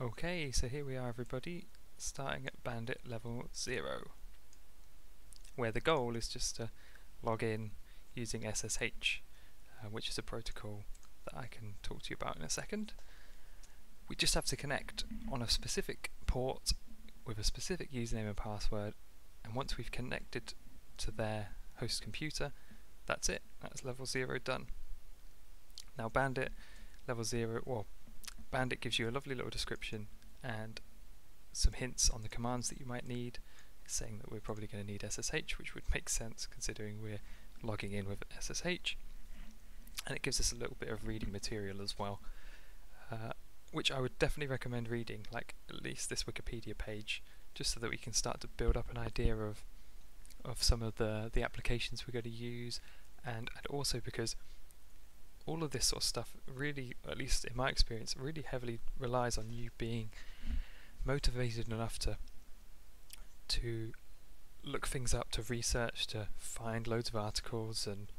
Okay, so here we are everybody, starting at Bandit level 0, where the goal is just to log in using SSH, uh, which is a protocol that I can talk to you about in a second. We just have to connect on a specific port with a specific username and password, and once we've connected to their host computer, that's it, that's level 0 done. Now Bandit level 0, well, Bandit gives you a lovely little description and some hints on the commands that you might need, saying that we're probably going to need SSH, which would make sense considering we're logging in with SSH. And it gives us a little bit of reading material as well, uh, which I would definitely recommend reading, like at least this Wikipedia page, just so that we can start to build up an idea of of some of the the applications we're going to use, and, and also because all of this sort of stuff really, at least in my experience, really heavily relies on you being motivated enough to to look things up, to research, to find loads of articles and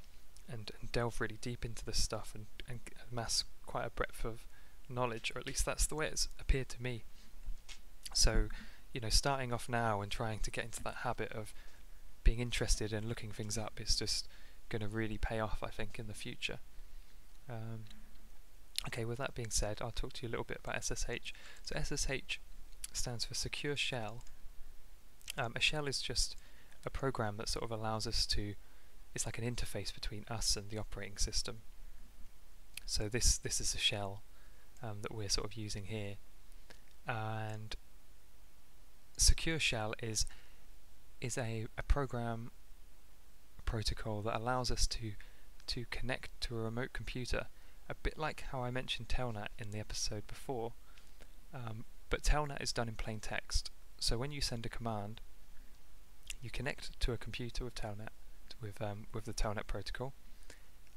and, and delve really deep into this stuff and, and amass quite a breadth of knowledge, or at least that's the way it's appeared to me. So, you know, starting off now and trying to get into that habit of being interested and looking things up is just going to really pay off, I think, in the future. Um, okay, with that being said, I'll talk to you a little bit about SSH. So SSH stands for Secure Shell. Um, a shell is just a program that sort of allows us to, it's like an interface between us and the operating system. So this this is a shell um, that we're sort of using here, and Secure Shell is is a, a program a protocol that allows us to to connect to a remote computer, a bit like how I mentioned Telnet in the episode before, um, but Telnet is done in plain text. So when you send a command, you connect to a computer with Telnet, with um, with the Telnet protocol,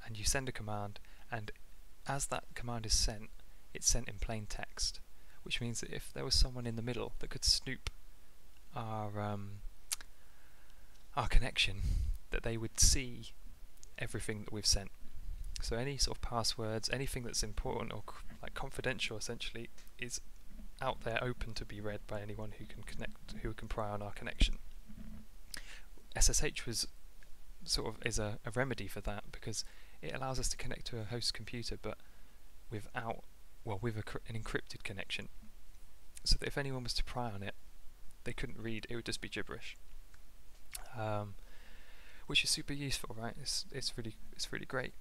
and you send a command, and as that command is sent, it's sent in plain text, which means that if there was someone in the middle that could snoop our um, our connection, that they would see everything that we've sent. So any sort of passwords, anything that's important or like confidential, essentially, is out there open to be read by anyone who can connect, who can pry on our connection. SSH was sort of is a, a remedy for that because it allows us to connect to a host computer, but without, well, with a, an encrypted connection, so that if anyone was to pry on it, they couldn't read; it would just be gibberish. Um, which is super useful, right? It's it's really it's really great.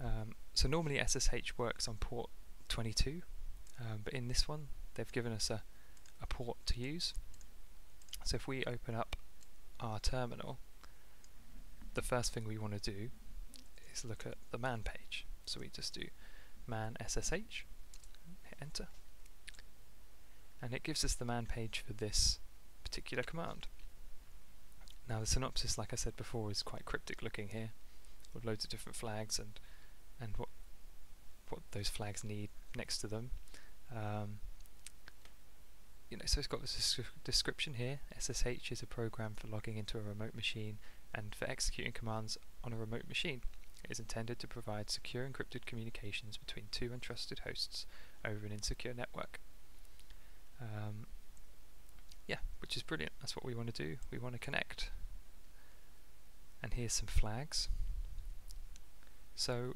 Um, so normally SSH works on port 22, um, but in this one they've given us a, a port to use. So if we open up our terminal, the first thing we want to do is look at the man page. So we just do man SSH, hit enter, and it gives us the man page for this particular command. Now the synopsis, like I said before, is quite cryptic looking here, with loads of different flags and and what what those flags need next to them. Um, you know, so it's got this description here. SSH is a program for logging into a remote machine and for executing commands on a remote machine. It is intended to provide secure encrypted communications between two untrusted hosts over an insecure network. Um, yeah, which is brilliant. That's what we want to do. We want to connect and here's some flags. So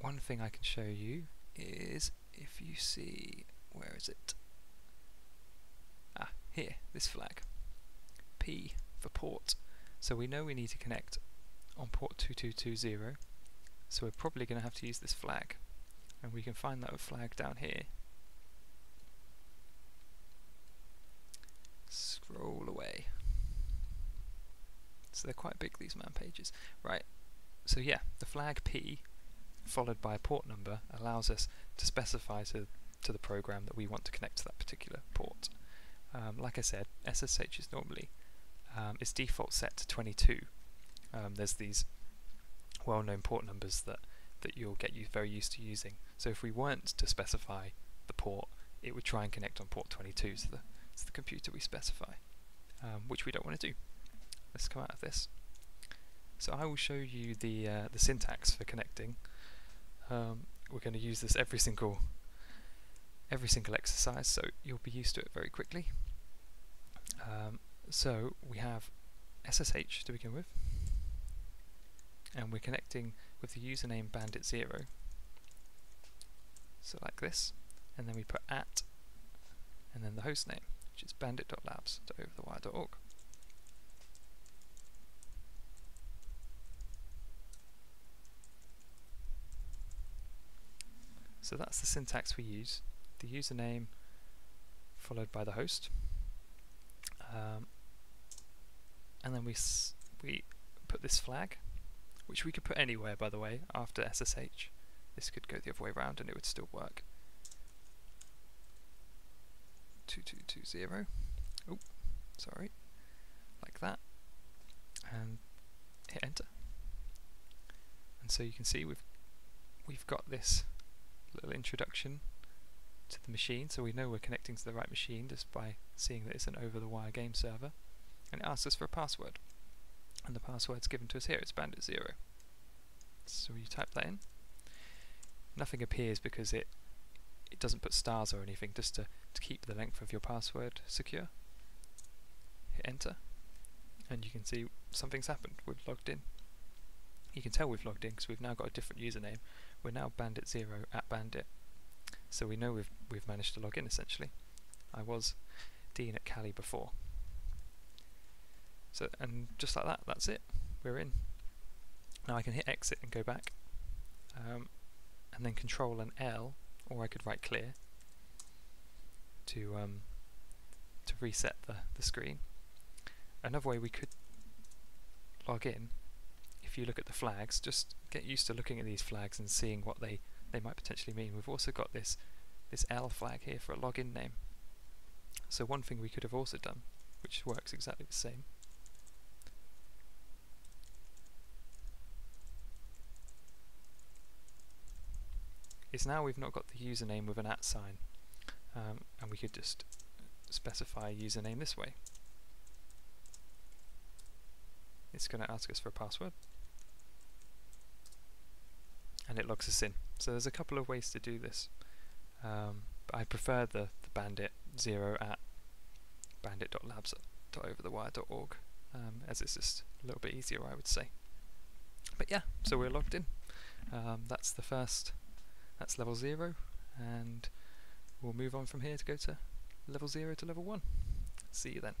one thing I can show you is if you see, where is it? Ah, here, this flag. P for port. So we know we need to connect on port 2220, so we're probably going to have to use this flag. And we can find that flag down here. Scroll away. So they're quite big, these man pages. Right, so yeah, the flag P followed by a port number allows us to specify to, to the program that we want to connect to that particular port. Um, like I said, SSH is normally um, its default set to 22. Um, there's these well-known port numbers that, that you'll get you very used to using. So if we weren't to specify the port, it would try and connect on port 22, so the, it's the computer we specify, um, which we don't want to do let's come out of this. So I will show you the uh, the syntax for connecting. Um, we're going to use this every single every single exercise, so you'll be used to it very quickly. Um, so we have SSH to begin with, and we're connecting with the username bandit0, so like this, and then we put at, and then the host name, which is bandit.labs.overthewire.org. So that's the syntax we use. The username followed by the host. Um, and then we we put this flag, which we could put anywhere by the way, after SSH. This could go the other way around and it would still work. 2220. Oh, sorry. Like that. And hit enter. And so you can see we've we've got this little introduction to the machine, so we know we're connecting to the right machine just by seeing that it's an over-the-wire game server. And it asks us for a password. And the password's given to us here, it's bandit0. So you type that in. Nothing appears because it it doesn't put stars or anything, just to, to keep the length of your password secure. Hit enter, and you can see something's happened. We've logged in. You can tell we've logged in because we've now got a different username. We're now bandit0 at bandit. So we know we've we've managed to log in essentially. I was Dean at Kali before. So and just like that, that's it. We're in. Now I can hit exit and go back. Um, and then control and L, or I could write clear to um, to reset the, the screen. Another way we could log in if you look at the flags, just get used to looking at these flags and seeing what they, they might potentially mean. We've also got this, this L flag here for a login name. So one thing we could have also done, which works exactly the same, is now we've not got the username with an at sign, um, and we could just specify a username this way. It's going to ask us for a password and it logs us in. So there's a couple of ways to do this. Um, I prefer the, the bandit 0 at bandit.labs.overthewire.org um, as it's just a little bit easier I would say. But yeah, so we're logged in. Um, that's the first, that's level 0 and we'll move on from here to go to level 0 to level 1. See you then.